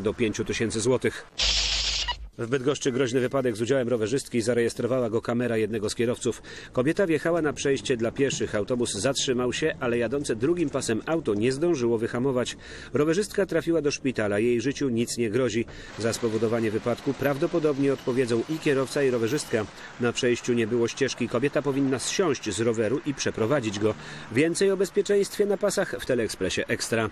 do 5 tysięcy złotych. W Bydgoszczy groźny wypadek z udziałem rowerzystki zarejestrowała go kamera jednego z kierowców. Kobieta wjechała na przejście dla pieszych. Autobus zatrzymał się, ale jadące drugim pasem auto nie zdążyło wyhamować. Rowerzystka trafiła do szpitala. Jej życiu nic nie grozi. Za spowodowanie wypadku prawdopodobnie odpowiedzą i kierowca, i rowerzystka. Na przejściu nie było ścieżki. Kobieta powinna zsiąść z roweru i przeprowadzić go. Więcej o bezpieczeństwie na pasach w Teleekspresie Ekstra.